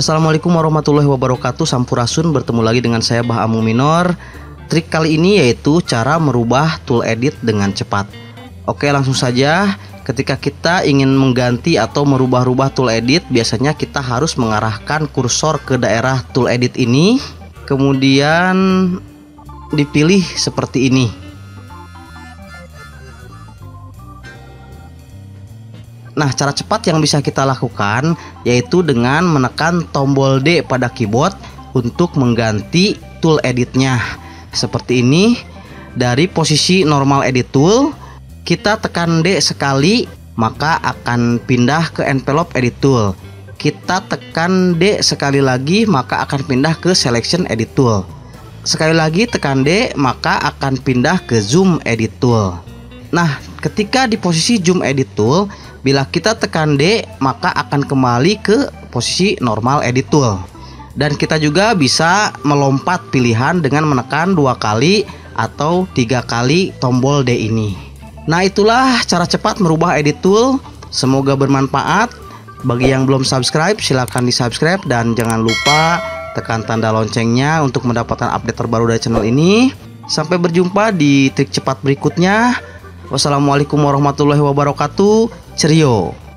Assalamualaikum warahmatullahi wabarakatuh. Sampurasun bertemu lagi dengan saya Bah Amu Minor. Trik kali ini yaitu cara merubah tool edit dengan cepat. Oke langsung saja. Ketika kita ingin mengganti atau merubah-rubah tool edit Biasanya kita harus mengarahkan kursor ke daerah tool edit ini. Kemudian dipilih seperti ini Nah, cara cepat yang bisa kita lakukan yaitu dengan menekan tombol D pada keyboard untuk mengganti tool editnya. Seperti ini, dari posisi normal edit tool, kita tekan D sekali, maka akan pindah ke envelope edit tool. Kita tekan D sekali lagi, maka akan pindah ke selection edit tool. Sekali lagi tekan D, maka akan pindah ke zoom edit tool. Nah, ketika di posisi zoom edit tool, Bila kita tekan D, maka akan kembali ke posisi normal edit tool. Dan kita juga bisa melompat pilihan dengan menekan dua kali atau tiga kali tombol D ini. Nah itulah cara cepat merubah edit tool. Semoga bermanfaat. Bagi yang belum subscribe, silahkan di subscribe dan jangan lupa tekan tanda loncengnya untuk mendapatkan update terbaru dari channel ini. Sampai berjumpa di trik cepat berikutnya. Wassalamualaikum warahmatullahi wabarakatuh. Cheerio.